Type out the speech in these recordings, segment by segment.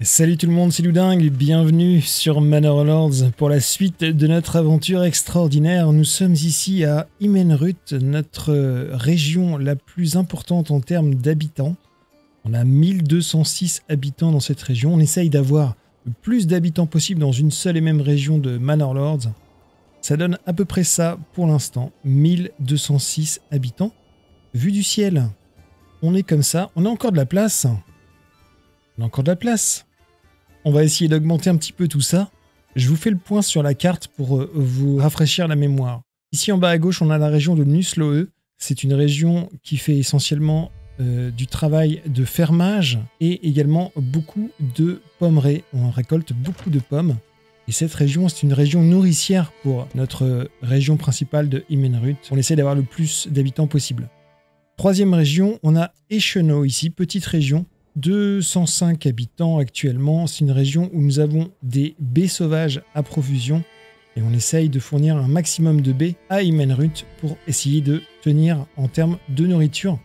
Salut tout le monde, c'est Loudingue, bienvenue sur Manor Lords pour la suite de notre aventure extraordinaire. Nous sommes ici à Imenrut, notre région la plus importante en termes d'habitants. On a 1206 habitants dans cette région. On essaye d'avoir le plus d'habitants possible dans une seule et même région de Manor Lords. Ça donne à peu près ça pour l'instant, 1206 habitants. Vu du ciel, on est comme ça, on a encore de la place. On a encore de la place. On va essayer d'augmenter un petit peu tout ça. Je vous fais le point sur la carte pour euh, vous rafraîchir la mémoire. Ici en bas à gauche, on a la région de Nusloe. C'est une région qui fait essentiellement euh, du travail de fermage et également beaucoup de pommerées. On récolte beaucoup de pommes. Et cette région, c'est une région nourricière pour notre région principale de Imenrut. On essaie d'avoir le plus d'habitants possible. Troisième région, on a Echeno ici, petite région 205 habitants actuellement. C'est une région où nous avons des baies sauvages à profusion et on essaye de fournir un maximum de baies à Imenrut pour essayer de tenir en termes de nourriture.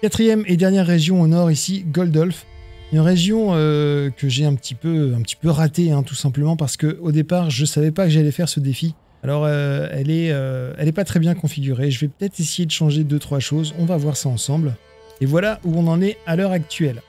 Quatrième et dernière région au nord ici, Goldolf. Une région euh, que j'ai un petit peu, un petit peu ratée, hein, tout simplement parce que au départ, je savais pas que j'allais faire ce défi. Alors, euh, elle est, euh, elle est pas très bien configurée. Je vais peut-être essayer de changer deux trois choses. On va voir ça ensemble. Et voilà où on en est à l'heure actuelle.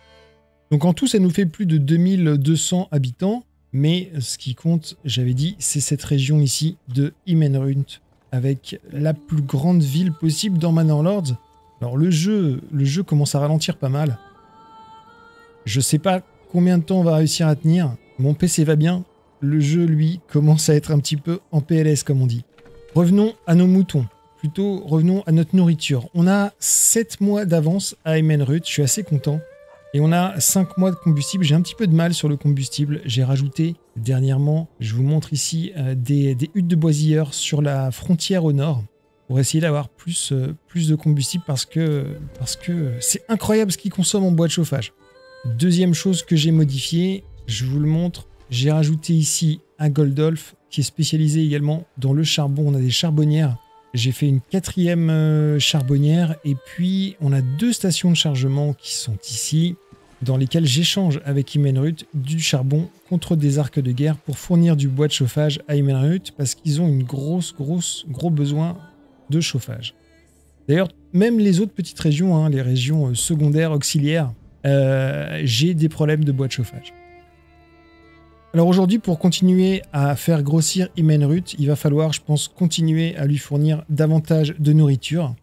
Donc en tout, ça nous fait plus de 2200 habitants. Mais ce qui compte, j'avais dit, c'est cette région ici de Imenrunt, avec la plus grande ville possible dans Manor Lords. Alors le jeu, le jeu commence à ralentir pas mal. Je sais pas combien de temps on va réussir à tenir. Mon PC va bien. Le jeu, lui, commence à être un petit peu en PLS, comme on dit. Revenons à nos moutons. Plutôt, revenons à notre nourriture. On a 7 mois d'avance à Imenrunt. Je suis assez content. Et on a 5 mois de combustible. J'ai un petit peu de mal sur le combustible. J'ai rajouté dernièrement, je vous montre ici, euh, des, huttes de boisilleurs sur la frontière au nord pour essayer d'avoir plus, euh, plus de combustible parce que parce que c'est incroyable ce qu'il consomme en bois de chauffage. Deuxième chose que j'ai modifié, je vous le montre, j'ai rajouté ici un Goldolf qui est spécialisé également dans le charbon. On a des charbonnières. J'ai fait une quatrième euh, charbonnière et puis on a deux stations de chargement qui sont ici dans lesquelles j'échange avec Imenrut du charbon contre des arcs de guerre pour fournir du bois de chauffage à Imenrut parce qu'ils ont une grosse, grosse, gros besoin de chauffage. D'ailleurs, même les autres petites régions, hein, les régions euh, secondaires, auxiliaires, euh, j'ai des problèmes de bois de chauffage. Alors aujourd'hui, pour continuer à faire grossir Imenrut, il va falloir, je pense, continuer à lui fournir davantage de nourriture.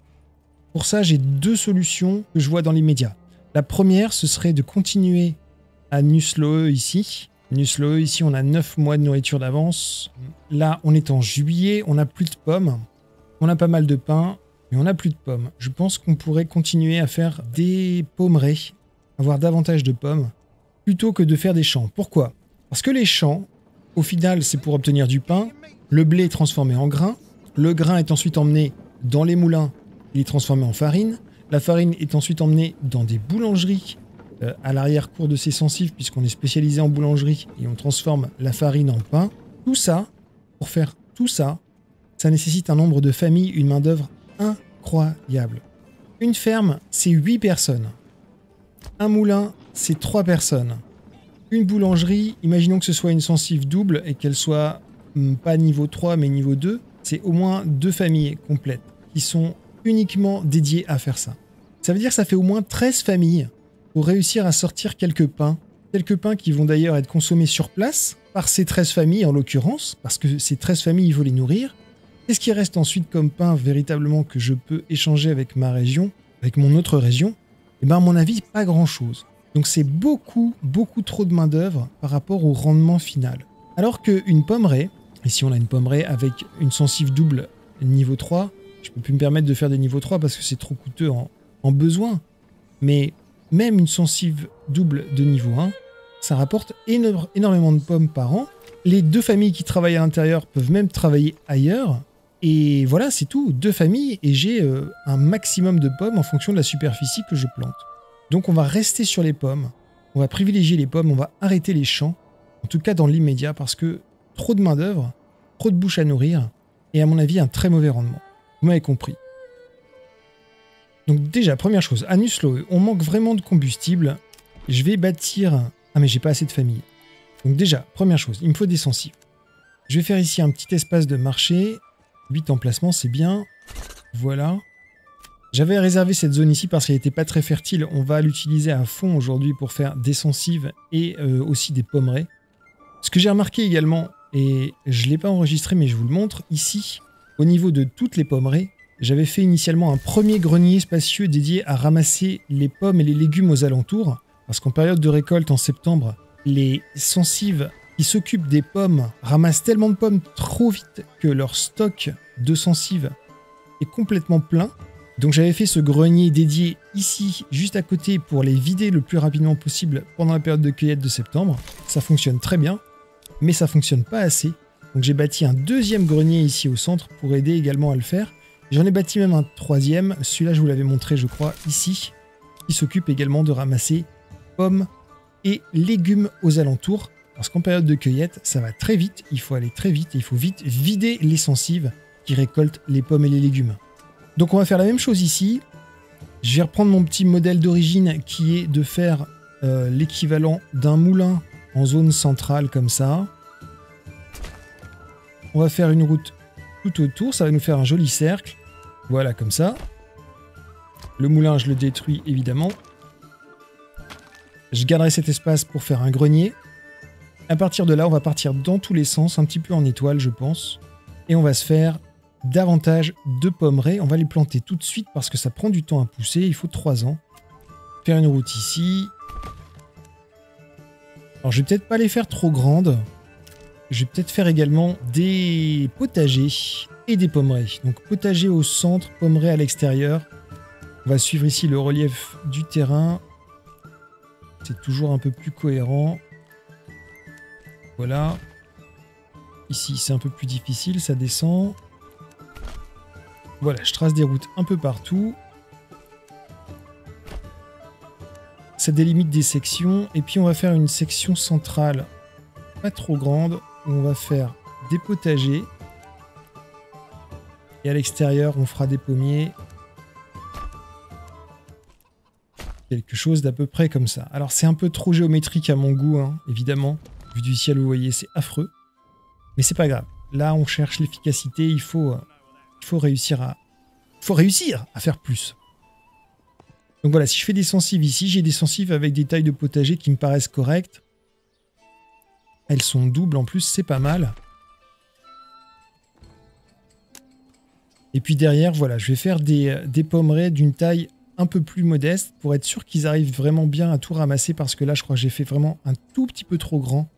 Pour ça, j'ai deux solutions que je vois dans l'immédiat. La première, ce serait de continuer à Nusloe ici. Nusloe, ici, on a 9 mois de nourriture d'avance. Là, on est en juillet, on n'a plus de pommes. On a pas mal de pain, mais on n'a plus de pommes. Je pense qu'on pourrait continuer à faire des pommerées, avoir davantage de pommes, plutôt que de faire des champs. Pourquoi? Parce que les champs, au final, c'est pour obtenir du pain. Le blé est transformé en grain. Le grain est ensuite emmené dans les moulins. Il est transformé en farine. La farine est ensuite emmenée dans des boulangeries euh, à l'arrière-cour de ces sensifs, puisqu'on est spécialisé en boulangerie et on transforme la farine en pain. Tout ça, pour faire tout ça, ça nécessite un nombre de familles, une main-d'œuvre incroyable. Une ferme, c'est 8 personnes. Un moulin, c'est 3 personnes. Une boulangerie, imaginons que ce soit une sensive double et qu'elle soit hmm, pas niveau 3 mais niveau 2, c'est au moins deux familles complètes qui sont uniquement dédié à faire ça. Ça veut dire que ça fait au moins 13 familles pour réussir à sortir quelques pains. Quelques pains qui vont d'ailleurs être consommés sur place par ces 13 familles en l'occurrence, parce que ces 13 familles, il faut les nourrir. Qu'est-ce qui reste ensuite comme pain véritablement que je peux échanger avec ma région, avec mon autre région Eh bien, à mon avis, pas grand-chose. Donc c'est beaucoup, beaucoup trop de main-d'œuvre par rapport au rendement final. Alors qu'une pommeraie, ici on a une pommeraie avec une sensive double niveau 3, je peux plus me permettre de faire des niveaux 3 parce que c'est trop coûteux en, besoin. Mais même une sensive double de niveau 1, ça rapporte énormément de pommes par an. Les deux familles qui travaillent à l'intérieur peuvent même travailler ailleurs. Et voilà, c'est tout. Deux familles et j'ai euh, un maximum de pommes en fonction de la superficie que je plante. Donc on va rester sur les pommes. On va privilégier les pommes. On va arrêter les champs. En tout cas dans l'immédiat parce que trop de main d'œuvre, trop de bouches à nourrir et à mon avis un très mauvais rendement. Vous m'avez compris. Donc déjà, première chose, à on manque vraiment de combustible. Je vais bâtir Ah mais j'ai pas assez de famille. Donc déjà, première chose, il me faut des sensibles. Je vais faire ici un petit espace de marché. 8 emplacements, c'est bien. Voilà. J'avais réservé cette zone ici parce qu'elle n'était pas très fertile. On va l'utiliser à fond aujourd'hui pour faire des sensives et euh, aussi des pommerées. Ce que j'ai remarqué également, et je ne l'ai pas enregistré mais je vous le montre, ici, au niveau de toutes les pommerées, j'avais fait initialement un premier grenier spacieux dédié à ramasser les pommes et les légumes aux alentours, parce qu'en période de récolte en septembre, les sensives qui s'occupent des pommes ramassent tellement de pommes trop vite que leur stock de sensives est complètement plein. Donc j'avais fait ce grenier dédié ici, juste à côté, pour les vider le plus rapidement possible pendant la période de cueillette de septembre. Ça fonctionne très bien, mais ça fonctionne pas assez. Donc j'ai bâti un deuxième grenier ici au centre pour aider également à le faire. J'en ai bâti même un troisième, celui-là je vous l'avais montré je crois ici, qui s'occupe également de ramasser pommes et légumes aux alentours. Parce qu'en période de cueillette, ça va très vite, il faut aller très vite, il faut vite vider les sensives qui récoltent les pommes et les légumes. Donc on va faire la même chose ici. Je vais reprendre mon petit modèle d'origine qui est de faire euh, l'équivalent d'un moulin en zone centrale comme ça. On va faire une route tout autour, ça va nous faire un joli cercle. Voilà, comme ça. Le moulin, je le détruis évidemment. Je garderai cet espace pour faire un grenier. À partir de là, on va partir dans tous les sens, un petit peu en étoile, je pense. Et on va se faire davantage de pommerées. On va les planter tout de suite parce que ça prend du temps à pousser. Il faut 3 ans. Faire une route ici. Alors, je vais peut-être pas les faire trop grandes. Je vais peut-être faire également des potagers et des pommerées. Donc, potager au centre, pommerée à l'extérieur. On va suivre ici le relief du terrain. C'est toujours un peu plus cohérent. Voilà. Ici, c'est un peu plus difficile, ça descend. Voilà, je trace des routes un peu partout. Ça délimite des sections. Et puis, on va faire une section centrale pas trop grande on va faire des potagers. Et à l'extérieur, on fera des pommiers Quelque chose d'à peu près comme ça. Alors c'est un peu trop géométrique à mon goût, hein, évidemment. Vu du ciel, vous voyez, c'est affreux. Mais c'est pas grave. Là, on cherche l'efficacité. Il faut, euh, il faut réussir à, faut réussir à faire plus. Donc voilà, si je fais des sensives ici, j'ai des sensives avec des tailles de potager qui me paraissent correctes. Elles sont doubles en plus, c'est pas mal. Et puis derrière, voilà, je vais faire des, euh, des d'une taille un peu plus modeste pour être sûr qu'ils arrivent vraiment bien à tout ramasser parce que là, je crois que j'ai fait vraiment un tout petit peu trop grand.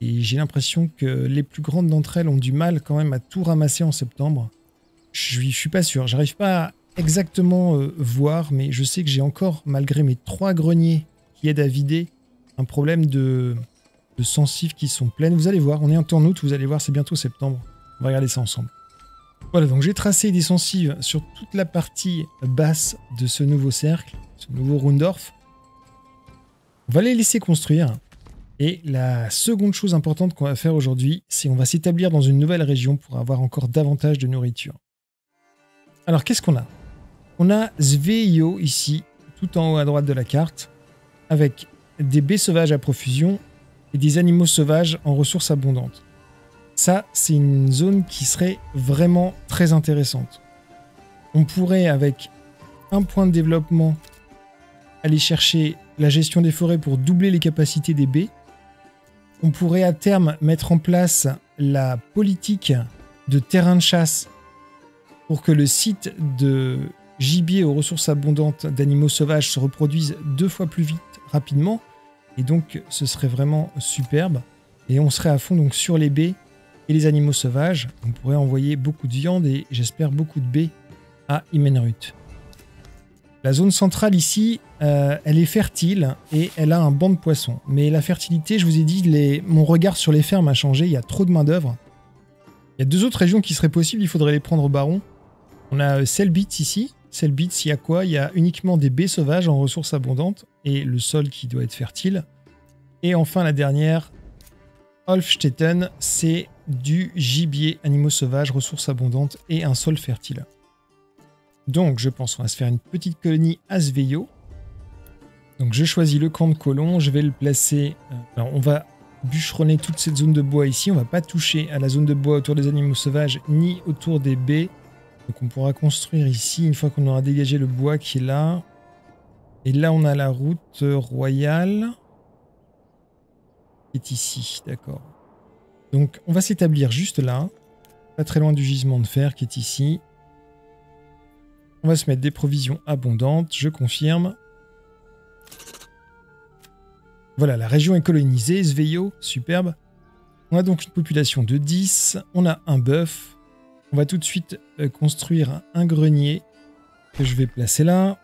Et j'ai l'impression que les plus grandes d'entre elles ont du mal quand même à tout ramasser en septembre. Je, je suis pas sûr, j'arrive pas exactement euh, voir, mais je sais que j'ai encore, malgré mes trois greniers qui aident à vider, un problème de, de sensives qui sont pleines. Vous allez voir, on est en août, vous allez voir, c'est bientôt septembre. On va regarder ça ensemble. Voilà, donc j'ai tracé des sensives sur toute la partie basse de ce nouveau cercle, ce nouveau Rundorf. On va les laisser construire. Et la seconde chose importante qu'on va faire aujourd'hui, c'est on va s'établir dans une nouvelle région pour avoir encore davantage de nourriture. Alors qu'est-ce qu'on a? On a Sveio ici, tout en haut à droite de la carte, avec des baies sauvages à profusion et des animaux sauvages en ressources abondantes. Ça, c'est une zone qui serait vraiment très intéressante. On pourrait, avec un point de développement, aller chercher la gestion des forêts pour doubler les capacités des baies. On pourrait à terme mettre en place la politique de terrain de chasse pour que le site de gibier aux ressources abondantes d'animaux sauvages se reproduise deux fois plus vite rapidement. Et donc ce serait vraiment superbe. Et on serait à fond donc sur les baies et les animaux sauvages. On pourrait envoyer beaucoup de viande et j'espère beaucoup de baies à Imenrut. La zone centrale ici, euh, elle est fertile et elle a un banc de poissons. Mais la fertilité, je vous ai dit, mon regard sur les fermes a changé, il y a trop de main d'œuvre. Il y a deux autres régions qui seraient possibles, il faudrait les prendre au baron. On a euh, Selbitz ici. Selbitz, il y a quoi? Il y a uniquement des baies sauvages en ressources abondantes et le sol qui doit être fertile. Et enfin la dernière, Olfstetten, c'est du gibier, animaux sauvages, ressources abondantes et un sol fertile. Donc je pense qu'on va se faire une petite colonie à Sveio. Donc je choisis le camp de colons, je vais le placer... euh, alors on va bûcheronner toute cette zone de bois ici, on va pas toucher à la zone de bois autour des animaux sauvages ni autour des baies. Donc on pourra construire ici une fois qu'on aura dégagé le bois qui est là. Et là on a la route royale qui est ici, d'accord. Donc on va s'établir juste là, pas très loin du gisement de fer qui est ici. On va se mettre des provisions abondantes, je confirme. Voilà, la région est colonisée, Sveio, superbe. On a donc une population de 10, on a un bœuf. On va tout de suite euh, construire un grenier que je vais placer là.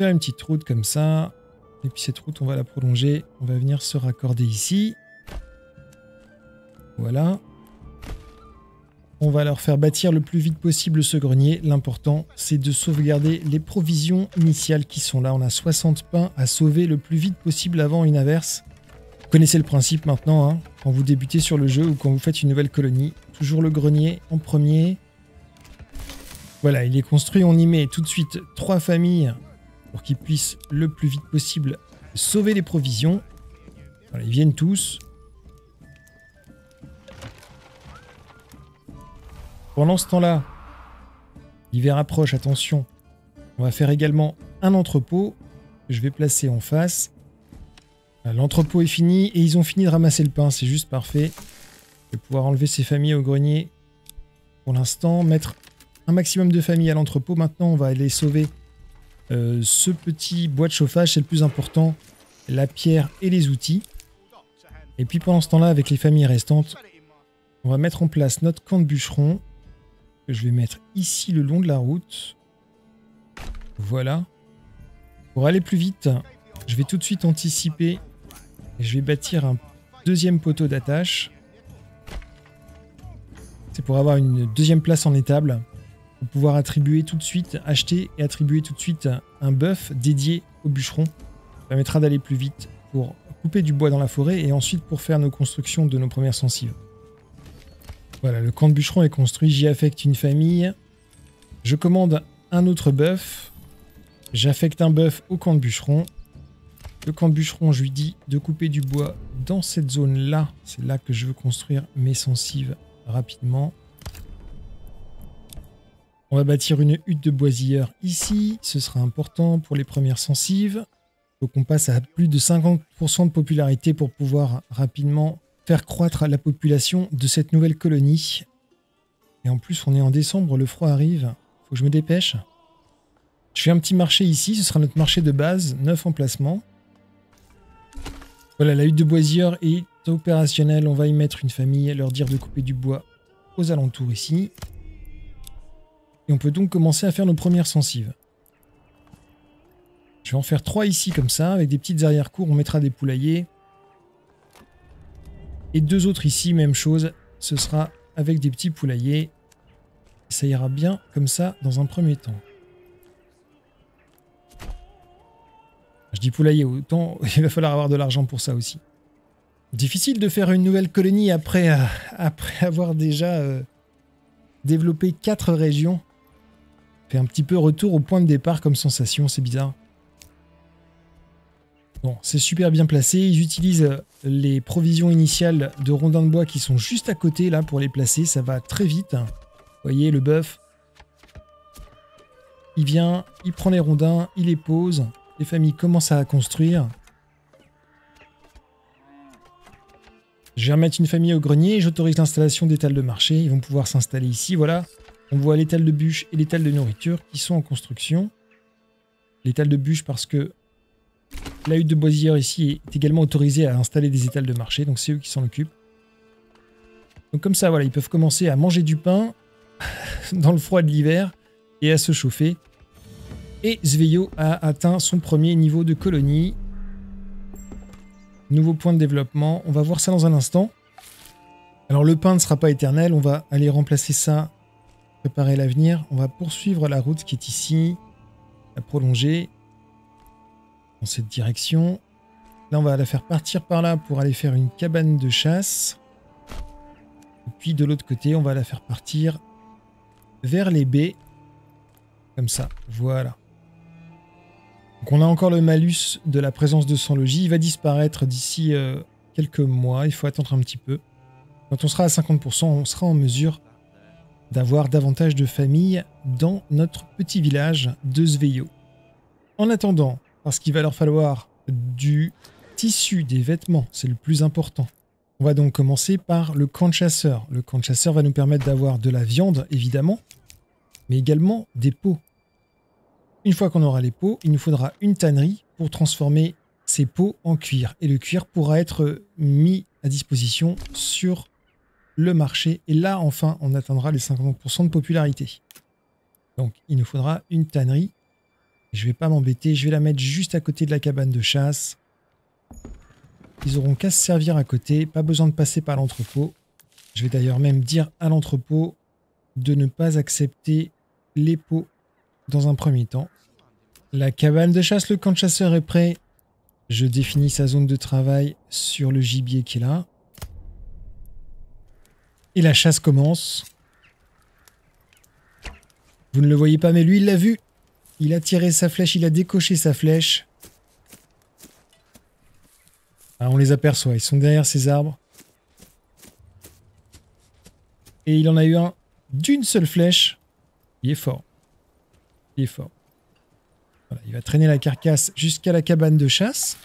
Faire une petite route comme ça. Et puis cette route, on va la prolonger. On va venir se raccorder ici. Voilà. On va leur faire bâtir le plus vite possible ce grenier. L'important, c'est de sauvegarder les provisions initiales qui sont là. On a 60 pains à sauver le plus vite possible avant une averse. Vous connaissez le principe maintenant, hein, quand vous débutez sur le jeu ou quand vous faites une nouvelle colonie. Toujours le grenier en premier. Voilà, il est construit. On y met tout de suite trois familles pour qu'ils puissent le plus vite possible sauver les provisions. Ils viennent tous. Pendant ce temps-là, l'hiver approche, attention. On va faire également un entrepôt je vais placer en face. L'entrepôt est fini et ils ont fini de ramasser le pain, c'est juste parfait. Je vais pouvoir enlever ces familles au grenier pour l'instant, mettre un maximum de familles à l'entrepôt. Maintenant, on va aller sauver euh, ce petit bois de chauffage, c'est le plus important, la pierre et les outils. Et puis pendant ce temps-là, avec les familles restantes, on va mettre en place notre camp de bûcheron que je vais mettre ici le long de la route. Voilà. Pour aller plus vite, je vais tout de suite anticiper et je vais bâtir un deuxième poteau d'attache. C'est pour avoir une deuxième place en étable. Pour pouvoir attribuer tout de suite, acheter et attribuer tout de suite un bœuf dédié au bûcheron. Ça permettra d'aller plus vite pour couper du bois dans la forêt et ensuite pour faire nos constructions de nos premières sensives. Voilà, le camp de bûcheron est construit, j'y affecte une famille. Je commande un autre bœuf. J'affecte un bœuf au camp de bûcheron. Le camp de bûcheron, je lui dis de couper du bois dans cette zone-là. C'est là que je veux construire mes sensives rapidement. On va bâtir une hutte de boisilleur ici. Ce sera important pour les premières sensives. Faut qu'on passe à plus de 50% de popularité pour pouvoir rapidement faire croître la population de cette nouvelle colonie. Et en plus, on est en décembre, le froid arrive. Faut que je me dépêche. Je fais un petit marché ici, ce sera notre marché de base, neuf emplacements. Voilà, la hutte de boisilleur est opérationnelle. On va y mettre une famille, leur dire de couper du bois aux alentours ici. Et on peut donc commencer à faire nos premières sensives. Je vais en faire trois ici comme ça, avec des petites arrière-cours, on mettra des poulaillers. Et deux autres ici, même chose, ce sera avec des petits poulaillers. Ça ira bien comme ça dans un premier temps. Je dis poulailler, autant il va falloir avoir de l'argent pour ça aussi. Difficile de faire une nouvelle colonie après, euh, avoir déjà euh, développé quatre régions. Fait un petit peu retour au point de départ comme sensation, c'est bizarre. Bon, c'est super bien placé. Ils utilisent les provisions initiales de rondins de bois qui sont juste à côté là pour les placer. Ça va très vite. Voyez, le bœuf. Il vient, il prend les rondins, il les pose. Les familles commencent à construire. Je vais remettre une famille au grenier j'autorise l'installation d'étals de marché. Ils vont pouvoir s'installer ici, voilà. On voit l'étal de bûche et l'étal de nourriture qui sont en construction. L'étal de bûche parce que la hutte de boisilleur ici est également autorisée à installer des étals de marché, donc c'est eux qui s'en occupent. Donc comme ça, voilà, ils peuvent commencer à manger du pain dans le froid de l'hiver et à se chauffer. Et Sveio a atteint son premier niveau de colonie. Nouveau point de développement. On va voir ça dans un instant. Alors le pain ne sera pas éternel. On va aller remplacer ça. Préparer l'avenir. On va poursuivre la route qui est ici. La prolonger. Dans cette direction. Là, on va la faire partir par là pour aller faire une cabane de chasse. Et puis de l'autre côté, on va la faire partir vers les baies. Comme ça. Voilà. Donc on a encore le malus de la présence de son logis. Il va disparaître d'ici euh, quelques mois. Il faut attendre un petit peu. Quand on sera à 50%, on sera en mesure d'avoir davantage de familles dans notre petit village de Sveio. En attendant, parce qu'il va leur falloir du tissu, des vêtements, c'est le plus important. On va donc commencer par le camp de chasseur. Le camp de chasseur va nous permettre d'avoir de la viande, évidemment, mais également des peaux. Une fois qu'on aura les peaux, il nous faudra une tannerie pour transformer ces peaux en cuir. Et le cuir pourra être mis à disposition sur le marché. Et là, enfin, on atteindra les 50% de popularité. Donc, il nous faudra une tannerie. Je vais pas m'embêter, je vais la mettre juste à côté de la cabane de chasse. Ils auront qu'à se servir à côté, pas besoin de passer par l'entrepôt. Je vais d'ailleurs même dire à l'entrepôt de ne pas accepter les pots dans un premier temps. La cabane de chasse, le camp de chasseur est prêt. Je définis sa zone de travail sur le gibier qui est là. Et la chasse commence. Vous ne le voyez pas, mais lui, il l'a vu. Il a tiré sa flèche, il a décoché sa flèche. Ah, on les aperçoit, ils sont derrière ces arbres. Et il en a eu un d'une seule flèche. Il est fort. Il est fort. Il va traîner la carcasse jusqu'à la cabane de chasse.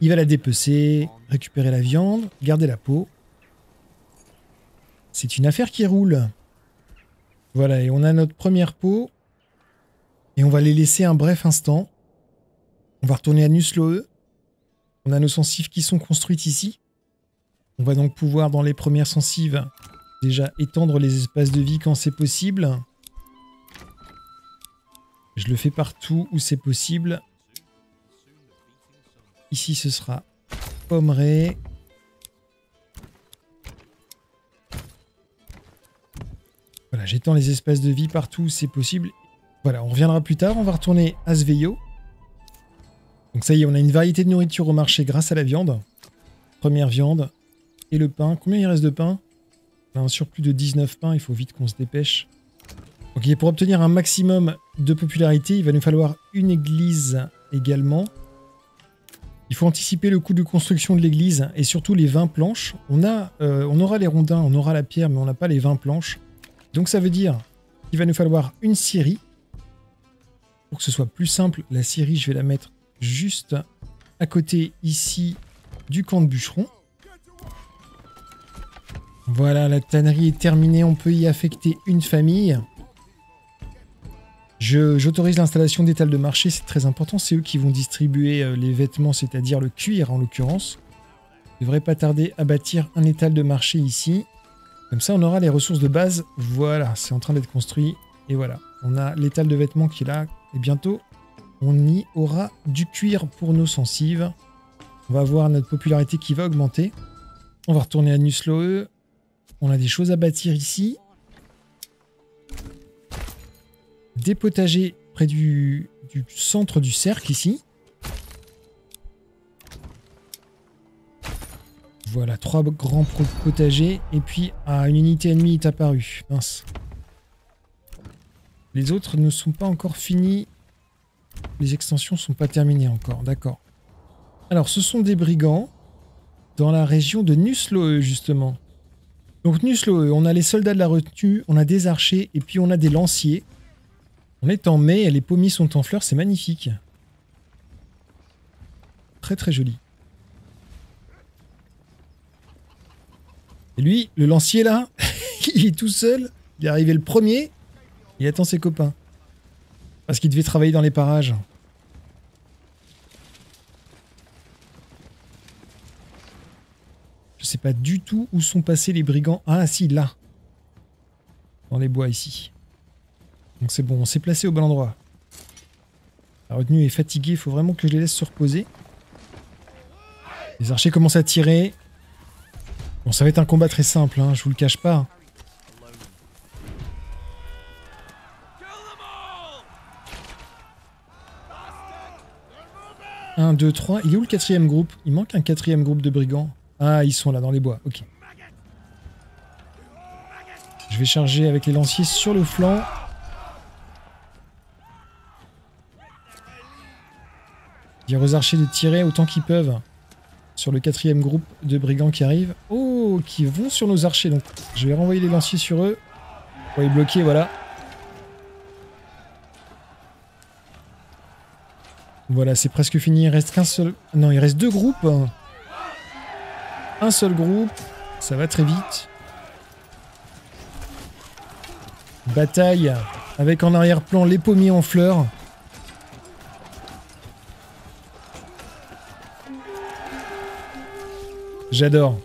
Il va la dépecer, récupérer la viande, garder la peau. C'est une affaire qui roule. Voilà, et on a notre première peau. Et on va les laisser un bref instant. On va retourner à Nusloe. On a nos sensives qui sont construites ici. On va donc pouvoir, dans les premières sensives, déjà étendre les espaces de vie quand c'est possible. Je le fais partout où c'est possible. Ici, ce sera pommeré. Voilà, j'étends les espaces de vie partout c'est possible. Voilà, on reviendra plus tard. On va retourner à Sveio. Donc ça y est, on a une variété de nourriture au marché grâce à la viande. Première viande. Et le pain. Combien il reste de pain? On a un surplus de 19 pains. Il faut vite qu'on se dépêche. Ok, pour obtenir un maximum de popularité, il va nous falloir une église également. Il faut anticiper le coût de construction de l'église et surtout les 20 planches. On, a, euh, on aura les rondins, on aura la pierre, mais on n'a pas les 20 planches. Donc ça veut dire qu'il va nous falloir une scierie. Pour que ce soit plus simple, la scierie, je vais la mettre juste à côté ici du camp de bûcheron. Voilà, la tannerie est terminée, on peut y affecter une famille. J'autorise l'installation d'étals de marché, c'est très important. C'est eux qui vont distribuer euh, les vêtements, c'est-à-dire le cuir en l'occurrence. ne devrait pas tarder à bâtir un étal de marché ici. Comme ça, on aura les ressources de base. Voilà, c'est en train d'être construit. Et voilà, on a l'étal de vêtements qui est là. Et bientôt, on y aura du cuir pour nos sensives. On va voir notre popularité qui va augmenter. On va retourner à Nusloe. On a des choses à bâtir ici. Des potagers près du, centre du cercle ici. Voilà, trois grands potagers. Et puis, une unité ennemie est apparue. Mince. Les autres ne sont pas encore finis. Les extensions sont pas terminées encore. D'accord. Alors, ce sont des brigands dans la région de Nusloe, justement. Donc, Nusloe, on a les soldats de la retenue, on a des archers, et puis on a des lanciers. On est en mai, les pommiers sont en fleurs, c'est magnifique. Très très joli. Et lui, le lancier là, il est tout seul, il est arrivé le premier, il attend ses copains. Parce qu'il devait travailler dans les parages. Je sais pas du tout où sont passés les brigands. Ah si, là. Dans les bois ici. Donc c'est bon, on s'est placé au bon endroit. La retenue est fatiguée, il faut vraiment que je les laisse se reposer. Les archers commencent à tirer. Bon, ça va être un combat très simple, hein, je vous le cache pas. Un, deux, trois. Il est où le quatrième groupe? Il manque un quatrième groupe de brigands. Ah, ils sont là, dans les bois. Ok. Je vais charger avec les lanciers sur le flanc. Dire aux archers de tirer autant qu'ils peuvent sur le quatrième groupe de brigands qui arrivent. Oh, qui vont sur nos archers. Donc, je vais renvoyer les lanciers sur eux. Pour les bloquer, voilà. Voilà, c'est presque fini. Il reste qu'un seul... Non, il reste deux groupes. Un seul groupe. Ça va très vite. Bataille avec en arrière-plan les pommiers en fleurs. J'adore.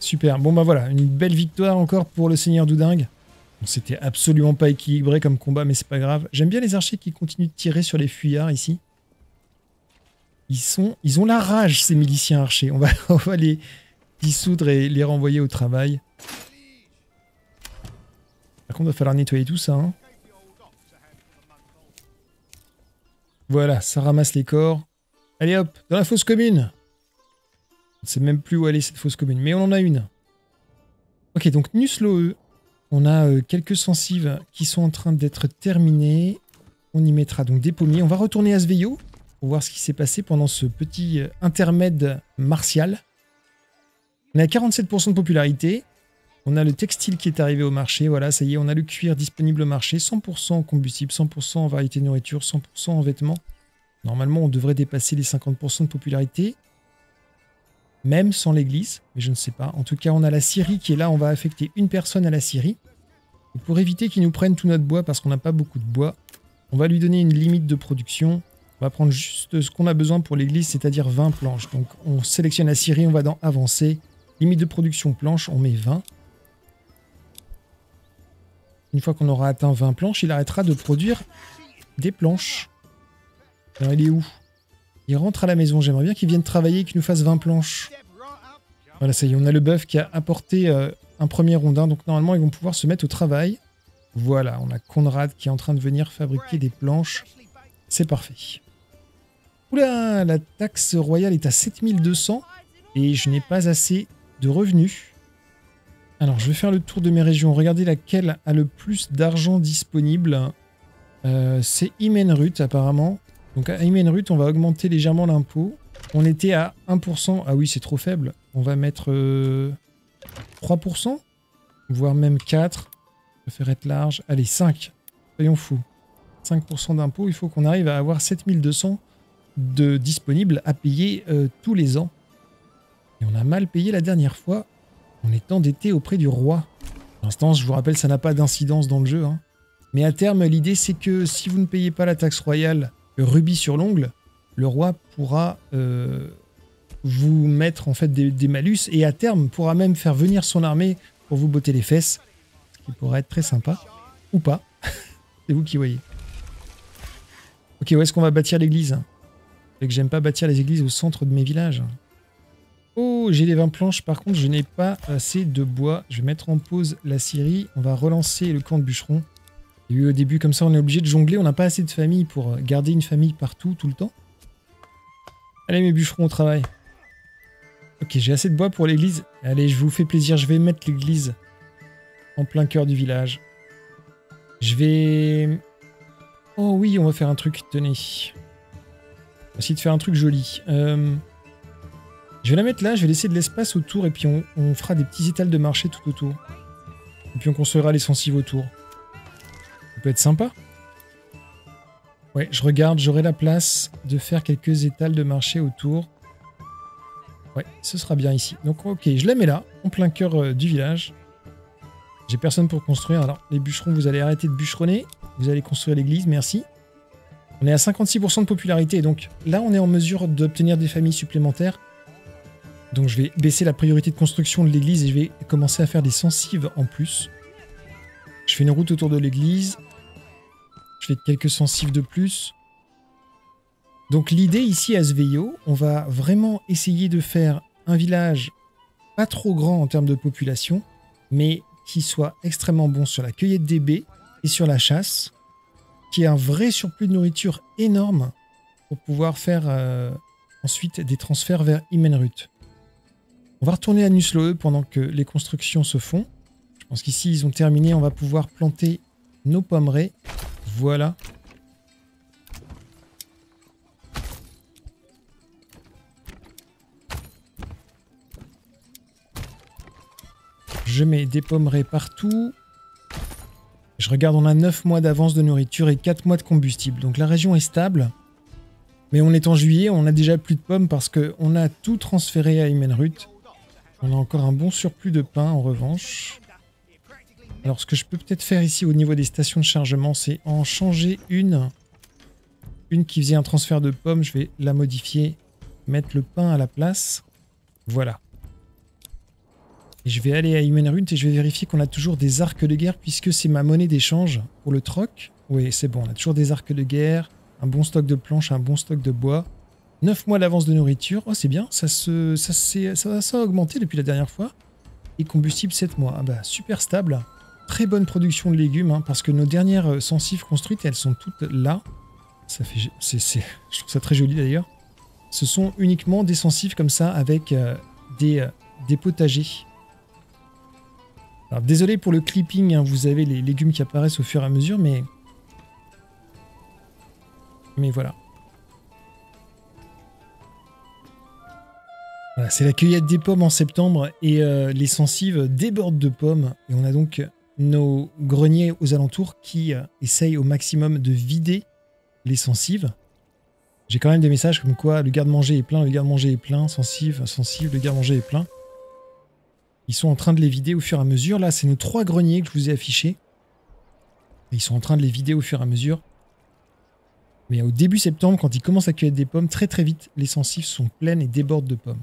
Super. Bon bah voilà, une belle victoire encore pour le Seigneur Doudingue. C'était absolument pas équilibré comme combat, mais c'est pas grave. J'aime bien les archers qui continuent de tirer sur les fuyards ici. Ils, sont, ils ont la rage, ces miliciens archers. On va, les dissoudre et les renvoyer au travail. Par contre, il va falloir nettoyer tout ça. Hein. Voilà, ça ramasse les corps. Allez hop, dans la fosse commune On ne sait même plus où aller cette fosse commune, mais on en a une. Ok, donc Nusloe. On a euh, quelques sensives qui sont en train d'être terminées. On y mettra donc des pommiers. On va retourner à Sveio pour voir ce qui s'est passé pendant ce petit euh, intermède martial. On à 47% de popularité. On a le textile qui est arrivé au marché. Voilà, ça y est, on a le cuir disponible au marché. 100% en combustible, 100% en variété de nourriture, 100% en vêtements. Normalement, on devrait dépasser les 50% de popularité. Même sans l'église, mais je ne sais pas. En tout cas, on a la Syrie qui est là. On va affecter une personne à la Syrie. Pour éviter qu'ils nous prennent tout notre bois, parce qu'on n'a pas beaucoup de bois, on va lui donner une limite de production. On va prendre juste ce qu'on a besoin pour l'église, c'est-à-dire 20 planches. Donc on sélectionne la Syrie, on va dans avancer. Limite de production planche, on met 20. Une fois qu'on aura atteint 20 planches, il arrêtera de produire des planches. Alors il est où? Il rentre à la maison. J'aimerais bien qu'il vienne travailler et qu'il nous fasse 20 planches. Voilà, ça y est, on a le bœuf qui a apporté euh, un premier rondin. Donc normalement, ils vont pouvoir se mettre au travail. Voilà, on a Conrad qui est en train de venir fabriquer des planches. C'est parfait. Oula, la taxe royale est à 7200 et je n'ai pas assez de revenus. Alors, je vais faire le tour de mes régions. Regardez laquelle a le plus d'argent disponible. Euh, c'est Imenrut, apparemment. Donc, à Imenrut, on va augmenter légèrement l'impôt. On était à 1%. Ah oui, c'est trop faible. On va mettre 3%, euh, voire même 4. Je préfère être large. Allez, 5. Soyons fous. 5% d'impôt. Il faut qu'on arrive à avoir 7200 de disponibles à payer euh, tous les ans. Et on a mal payé la dernière fois. On est endetté auprès du roi. Pour l'instant, je vous rappelle, ça n'a pas d'incidence dans le jeu. Hein. Mais à terme, l'idée c'est que si vous ne payez pas la taxe royale rubis sur l'ongle, le roi pourra euh, vous mettre en fait des, malus et à terme pourra même faire venir son armée pour vous botter les fesses, ce qui pourrait être très sympa. Ou pas. c'est vous qui voyez. Ok, où est-ce qu'on va bâtir l'église? C'est que j'aime pas bâtir les églises au centre de mes villages. Oh, j'ai les 20 planches. Par contre, je n'ai pas assez de bois. Je vais mettre en pause la scierie. On va relancer le camp de bûcheron. Au début, comme ça, on est obligé de jongler. On n'a pas assez de famille pour garder une famille partout, tout le temps. Allez, mes bûcherons au travail. Ok, j'ai assez de bois pour l'église. Allez, je vous fais plaisir. Je vais mettre l'église en plein cœur du village. Je vais... Oh oui, on va faire un truc. Tenez. On va essayer de faire un truc joli. Euh... Je vais la mettre là, je vais laisser de l'espace autour et puis on, fera des petits étals de marché tout autour. Et puis on construira les sensibles autour. Peut être sympa. Ouais, je regarde, j'aurai la place de faire quelques étals de marché autour. Ouais, ce sera bien ici. Donc ok, je la mets là, en plein cœur euh, du village. J'ai personne pour construire. Alors les bûcherons, vous allez arrêter de bûcheronner. Vous allez construire l'église, merci. On est à 56% de popularité, donc là on est en mesure d'obtenir des familles supplémentaires. Donc je vais baisser la priorité de construction de l'église et je vais commencer à faire des sensives en plus. Je fais une route autour de l'église. Quelques sensives de plus. Donc l'idée ici à Sveio, on va vraiment essayer de faire un village pas trop grand en termes de population, mais qui soit extrêmement bon sur la cueillette des baies et sur la chasse, qui ait un vrai surplus de nourriture énorme pour pouvoir faire euh, ensuite des transferts vers Imenrut. On va retourner à Nusloe pendant que les constructions se font. Je pense qu'ici, ils ont terminé. On va pouvoir planter nos pommeraies. Voilà. Je mets des pommerées partout. Je regarde, on a 9 mois d'avance de nourriture et 4 mois de combustible. Donc la région est stable. Mais on est en juillet, on a déjà plus de pommes parce qu'on a tout transféré à Imenrut. On a encore un bon surplus de pain en revanche. Alors ce que je peux peut-être faire ici au niveau des stations de chargement, c'est en changer une. Une qui faisait un transfert de pommes, je vais la modifier, mettre le pain à la place. Voilà. Et je vais aller à Imenrut et je vais vérifier qu'on a toujours des arcs de guerre puisque c'est ma monnaie d'échange pour le troc. Oui, c'est bon, on a toujours des arcs de guerre, un bon stock de planches, un bon stock de bois. 9 mois d'avance de nourriture. Oh, c'est bien, ça, se, ça, ça, ça, a augmenté depuis la dernière fois. Et combustible 7 mois. Ah bah, super stable. Très bonne production de légumes, hein, parce que nos dernières euh, sensives construites, elles sont toutes là. Ça fait, je trouve ça très joli d'ailleurs. Ce sont uniquement des sensives comme ça, avec euh, des, euh, des potagers. Alors, désolé pour le clipping, hein, vous avez les légumes qui apparaissent au fur et à mesure, mais... Mais voilà. c'est la cueillette des pommes en septembre et euh, les sensives débordent de pommes. Et on a donc nos greniers aux alentours qui euh, essayent au maximum de vider les sensives. J'ai quand même des messages comme quoi le garde-manger est plein, le garde-manger est plein, sensive, sensive, le garde-manger est plein. Ils sont en train de les vider au fur et à mesure. Là, c'est nos trois greniers que je vous ai affichés. ils sont en train de les vider au fur et à mesure. Mais au début septembre, quand ils commencent à cueillir des pommes, très très vite, les sensives sont pleines et débordent de pommes.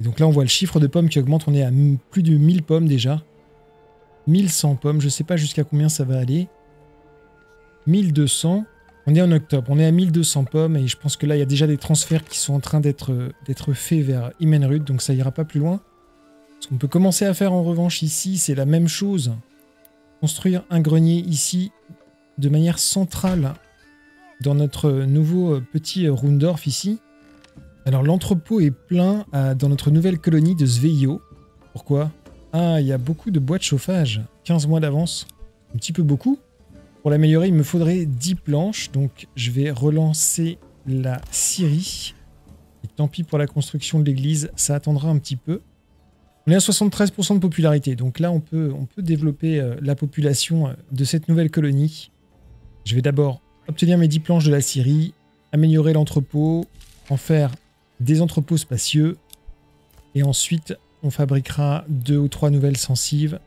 Et donc là, on voit le chiffre de pommes qui augmente. On est à plus de 1000 pommes déjà. 1100 pommes. Je ne sais pas jusqu'à combien ça va aller. 1200. On est en octobre. On est à 1200 pommes. Et je pense que là, il y a déjà des transferts qui sont en train d'être faits vers Imenrud. Donc ça ira pas plus loin. Ce qu'on peut commencer à faire en revanche ici, c'est la même chose. Construire un grenier ici de manière centrale dans notre nouveau petit Rundorf ici. Alors l'entrepôt est plein dans notre nouvelle colonie de Sveio. Pourquoi? Ah, il y a beaucoup de bois de chauffage. 15 mois d'avance. Un petit peu beaucoup. Pour l'améliorer, il me faudrait 10 planches. Donc je vais relancer la scierie. Et tant pis pour la construction de l'église, ça attendra un petit peu. On est à 73% de popularité. Donc là, on peut, on peut développer euh, la population euh, de cette nouvelle colonie. Je vais d'abord obtenir mes 10 planches de la scierie, améliorer l'entrepôt, en faire des entrepôts spacieux. Et ensuite, on fabriquera deux ou trois nouvelles sensives,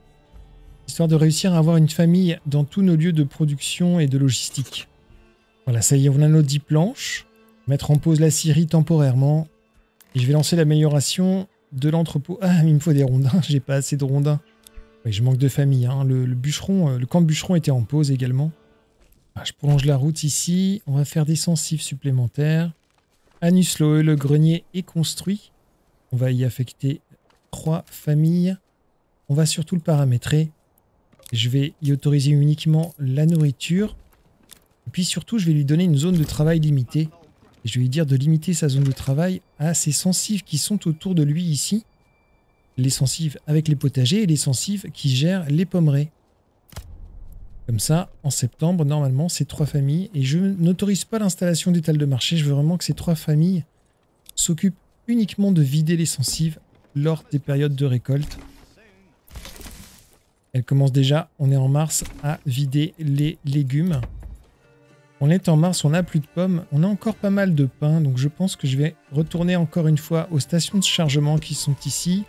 histoire de réussir à avoir une famille dans tous nos lieux de production et de logistique. Voilà, ça y est, on a nos 10 planches. Mettre en pause la scierie temporairement. Et je vais lancer l'amélioration de l'entrepôt. Ah, il me faut des rondins, j'ai pas assez de rondins. Oui, je manque de famille. Hein. Le, bûcheron, euh, le camp bûcheron était en pause également. Ah, je prolonge la route ici. On va faire des sensives supplémentaires. Anusloe, le grenier est construit. On va y affecter trois familles. On va surtout le paramétrer. Je vais y autoriser uniquement la nourriture. Et puis surtout, je vais lui donner une zone de travail limitée. Je vais lui dire de limiter sa zone de travail à ces sensives qui sont autour de lui ici. Les sensives avec les potagers et les sensives qui gèrent les pommerets. Comme ça, en septembre, normalement, c'est trois familles. Et je n'autorise pas l'installation d'étals de marché. Je veux vraiment que ces trois familles s'occupent uniquement de vider les sensives lors des périodes de récolte. Elle commence déjà, on est en mars, à vider les légumes. On est en mars, on n'a plus de pommes. On a encore pas mal de pain. Donc je pense que je vais retourner encore une fois aux stations de chargement qui sont ici.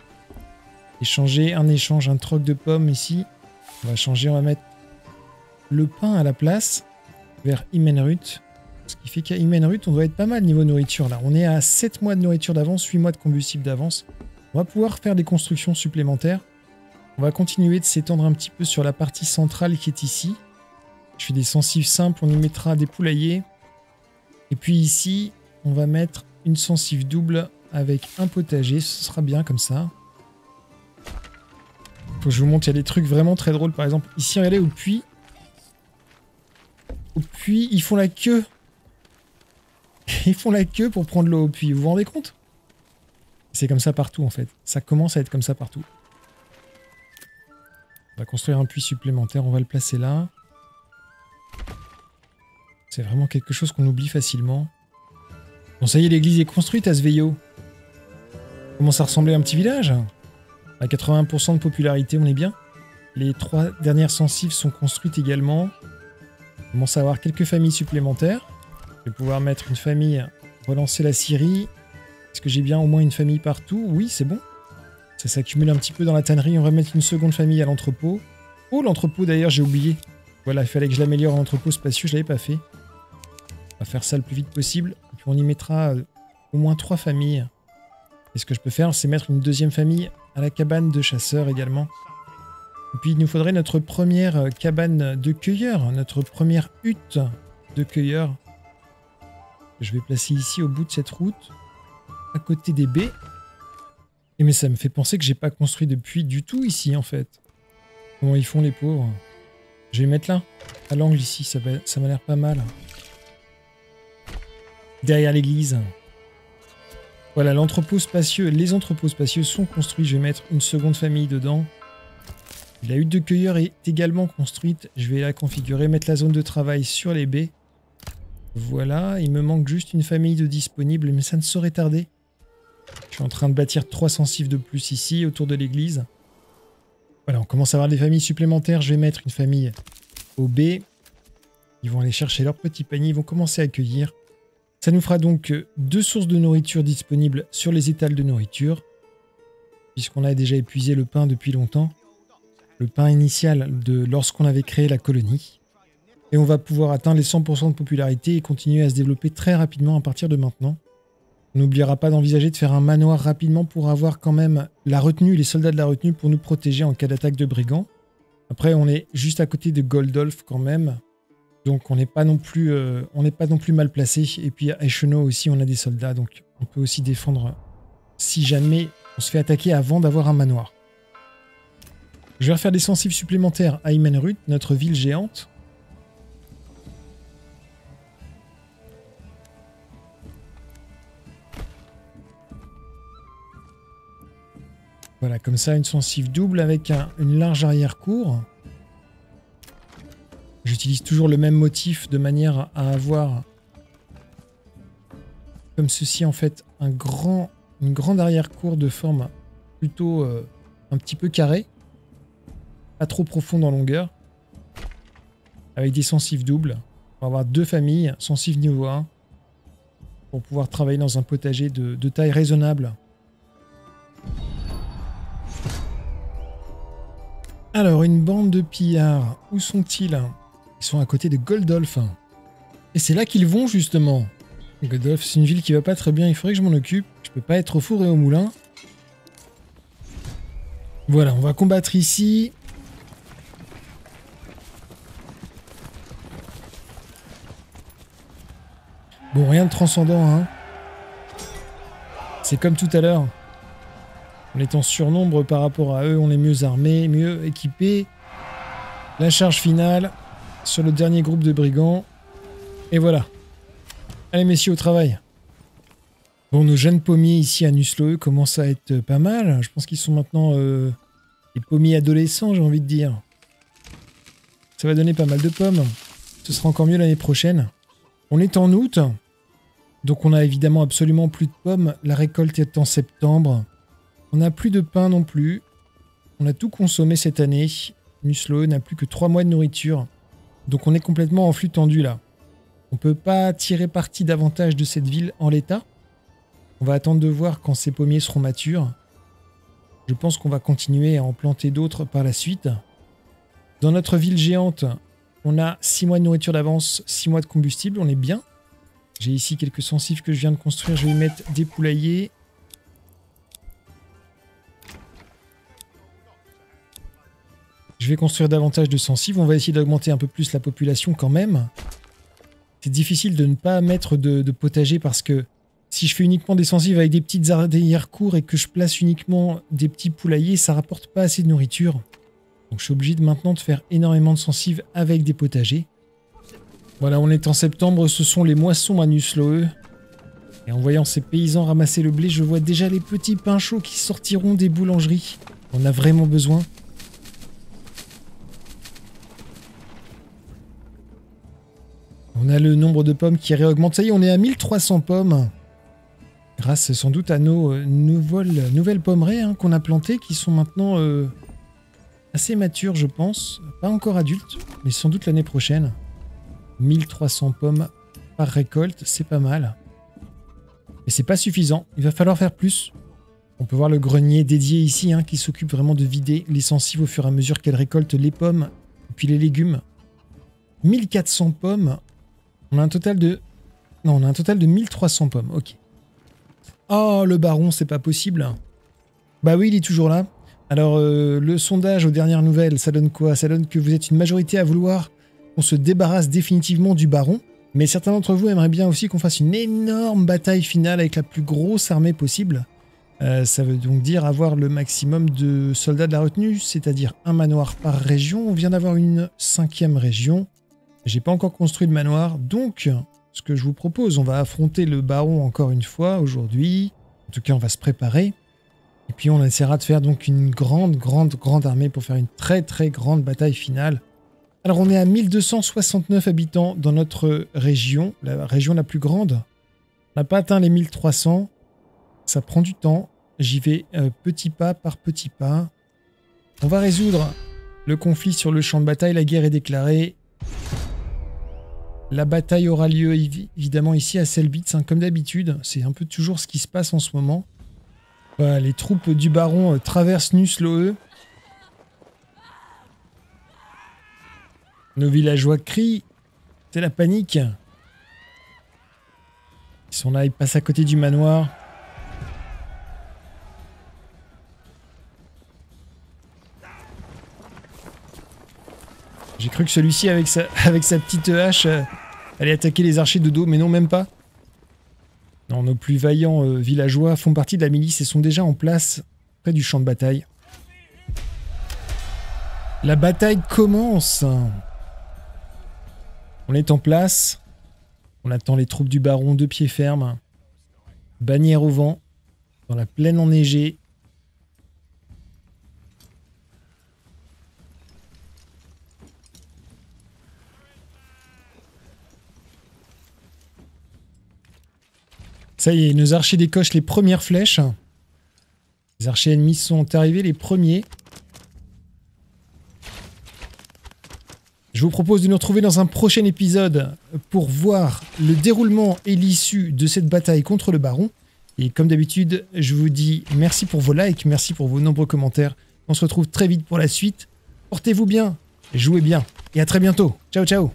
Échanger un échange, un troc de pommes ici. On va changer, on va mettre le pain à la place vers Imenrut. Ce qui fait qu'à Imenrut, on doit être pas mal niveau nourriture là. On est à 7 mois de nourriture d'avance, 8 mois de combustible d'avance. On va pouvoir faire des constructions supplémentaires. On va continuer de s'étendre un petit peu sur la partie centrale qui est ici. Je fais des sensives simples, on y mettra des poulaillers. Et puis ici, on va mettre une sensive double avec un potager. Ce sera bien comme ça. Faut que je vous montre, il y a des trucs vraiment très drôles. Par exemple, ici, regardez au puits, au puits, ils font la queue. Ils font la queue pour prendre l'eau au puits. Vous vous rendez compte? C'est comme ça partout en fait. Ça commence à être comme ça partout. On va construire un puits supplémentaire. On va le placer là. C'est vraiment quelque chose qu'on oublie facilement. Bon, ça y est, l'église est construite à Sveio. Commence à ressembler à un petit village? À 80% de popularité, on est bien. Les trois dernières sensives sont construites également. On commence à avoir quelques familles supplémentaires. Je vais pouvoir mettre une famille, relancer la Syrie. Est-ce que j'ai bien au moins une famille partout? Oui, c'est bon. Ça s'accumule un petit peu dans la tannerie. On va mettre une seconde famille à l'entrepôt. Oh, l'entrepôt d'ailleurs, j'ai oublié. Voilà, il fallait que je l'améliore en entrepôt spacieux, je l'avais pas fait. On va faire ça le plus vite possible. Et puis on y mettra euh, au moins trois familles. Et ce que je peux faire, c'est mettre une deuxième famille à la cabane de chasseurs également. Et puis il nous faudrait notre première euh, cabane de cueilleurs, notre première hutte de cueilleurs. Je vais placer ici au bout de cette route, à côté des baies. Et mais ça me fait penser que j'ai pas construit depuis du tout ici en fait. Comment ils font les pauvres? Je vais mettre là, à l'angle ici, ça, ça m'a l'air pas mal. Derrière l'église. Voilà, l'entrepôt spacieux, les entrepôts spacieux sont construits. Je vais mettre une seconde famille dedans. La hutte de cueilleur est également construite. Je vais la configurer, mettre la zone de travail sur les baies. Voilà, il me manque juste une famille de disponibles, mais ça ne saurait tarder. En train de bâtir trois sensifs de plus ici, autour de l'église. Voilà, on commence à avoir des familles supplémentaires. Je vais mettre une famille au B. Ils vont aller chercher leur petit panier, ils vont commencer à cueillir. Ça nous fera donc deux sources de nourriture disponibles sur les étals de nourriture, puisqu'on a déjà épuisé le pain depuis longtemps, le pain initial de lorsqu'on avait créé la colonie. Et on va pouvoir atteindre les 100% de popularité et continuer à se développer très rapidement à partir de maintenant. On n'oubliera pas d'envisager de faire un manoir rapidement pour avoir quand même la retenue, les soldats de la retenue pour nous protéger en cas d'attaque de brigands. Après, on est juste à côté de Goldolf quand même, donc on n'est pas non plus, euh, on n'est pas non plus mal placé. Et puis à Echenot aussi, on a des soldats, donc on peut aussi défendre si jamais on se fait attaquer avant d'avoir un manoir. Je vais refaire des sensibles supplémentaires à Imenrut, notre ville géante. Comme ça, une sensive double avec une large arrière-cour. J'utilise toujours le même motif de manière à avoir comme ceci en fait un grand, une grande arrière-cour de forme plutôt euh, un petit peu carré, pas trop profond en longueur, avec des sensifs doubles. On va avoir deux familles, sensifs niveau 1, pour pouvoir travailler dans un potager de taille raisonnable. Alors, une bande de pillards, où sont-ils? Ils sont à côté de Goldolf. Et c'est là qu'ils vont justement. Goldolf, c'est une ville qui va pas très bien, il faudrait que je m'en occupe. Je peux pas être au four et au moulin. Voilà, on va combattre ici. Bon, rien de transcendant, hein. C'est comme tout à l'heure. On est en surnombre par rapport à eux, on est mieux armés, mieux équipés. La charge finale sur le dernier groupe de brigands. Et voilà. Allez messieurs, au travail. Bon, nos jeunes pommiers ici à Nusloe commencent à être pas mal. Je pense qu'ils sont maintenant euh, des pommiers adolescents, j'ai envie de dire. Ça va donner pas mal de pommes. Ce sera encore mieux l'année prochaine. On est en août, donc on a évidemment absolument plus de pommes. La récolte est en septembre. On n'a plus de pain non plus. On a tout consommé cette année. Nusloe n'a plus que 3 mois de nourriture. Donc on est complètement en flux tendu là. On peut pas tirer parti davantage de cette ville en l'état. On va attendre de voir quand ces pommiers seront matures. Je pense qu'on va continuer à en planter d'autres par la suite. Dans notre ville géante, on a 6 mois de nourriture d'avance, 6 mois de combustible, on est bien. J'ai ici quelques sensifs que je viens de construire, je vais y mettre des poulaillers. Je vais construire davantage de sensibles. On va essayer d'augmenter un peu plus la population quand même. C'est difficile de ne pas mettre de, potager parce que si je fais uniquement des sensibles avec des petites arrières courts et que je place uniquement des petits poulaillers, ça rapporte pas assez de nourriture. Donc je suis obligé de maintenant de faire énormément de sensibles avec des potagers. Voilà, on est en septembre, ce sont les moissons à Nusloe. Et en voyant ces paysans ramasser le blé, je vois déjà les petits pains chauds qui sortiront des boulangeries. On a vraiment besoin. On a le nombre de pommes qui réaugmente. Ça y est, on est à 1300 pommes. Grâce sans doute à nos euh, nouvelles, nouvelles hein, qu'on a plantées, qui sont maintenant euh, assez matures, je pense. Pas encore adultes, mais sans doute l'année prochaine. 1300 pommes par récolte, c'est pas mal. Mais c'est pas suffisant, il va falloir faire plus. On peut voir le grenier dédié ici, hein, qui s'occupe vraiment de vider les sensibles au fur et à mesure qu'elle récolte les pommes et puis les légumes. 1400 pommes. On a un total de... Non, on a un total de 1300 pommes, ok. Oh, le baron, c'est pas possible. Bah oui, il est toujours là. Alors, euh, le sondage aux dernières nouvelles, ça donne quoi? Ça donne que vous êtes une majorité à vouloir qu'on se débarrasse définitivement du baron. Mais certains d'entre vous aimeraient bien aussi qu'on fasse une énorme bataille finale avec la plus grosse armée possible. Euh, ça veut donc dire avoir le maximum de soldats de la retenue, c'est-à-dire un manoir par région. On vient d'avoir une cinquième région. J'ai pas encore construit de manoir, donc ce que je vous propose, on va affronter le baron encore une fois aujourd'hui. En tout cas, on va se préparer. Et puis on essaiera de faire donc une grande, grande, grande armée pour faire une très, très grande bataille finale. Alors on est à 1269 habitants dans notre région, la région la plus grande. On n'a pas atteint les 1300. Ça prend du temps. J'y vais euh, petit pas par petit pas. On va résoudre le conflit sur le champ de bataille. La guerre est déclarée. La bataille aura lieu évidemment ici à Selbitz, hein, comme d'habitude. C'est un peu toujours ce qui se passe en ce moment. les troupes du baron euh, traversent Nusloe. Nos villageois crient. C'est la panique. Ils sont là, ils passent à côté du manoir. J'ai cru que celui-ci, avec sa, avec sa petite hache, allait attaquer les archers de dos, mais non, même pas. Non, nos plus vaillants euh, villageois font partie de la milice et sont déjà en place près du champ de bataille. La bataille commence On est en place. On attend les troupes du baron de pied ferme. Bannière au vent, dans la plaine enneigée, Ça y est, nos archers décochent les premières flèches. Les archers ennemis sont arrivés les premiers. Je vous propose de nous retrouver dans un prochain épisode pour voir le déroulement et l'issue de cette bataille contre le baron. Et comme d'habitude, je vous dis merci pour vos likes, merci pour vos nombreux commentaires. On se retrouve très vite pour la suite. Portez-vous bien, jouez bien et à très bientôt. Ciao ciao